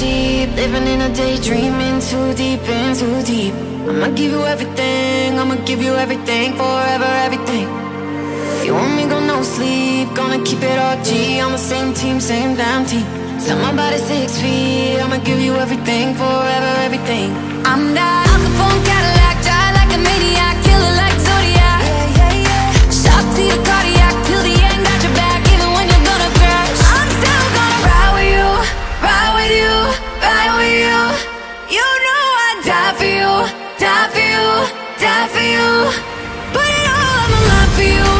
sheep, living in a daydream, in too deep, in too deep. I'ma give you everything, I'ma give you everything, forever everything. You want me, go no sleep, gonna keep it all G on the same team, same damn team. Tell my body six feet, I'ma give you everything, forever everything. I'm that die for you, die for you. Put it all on the line for you,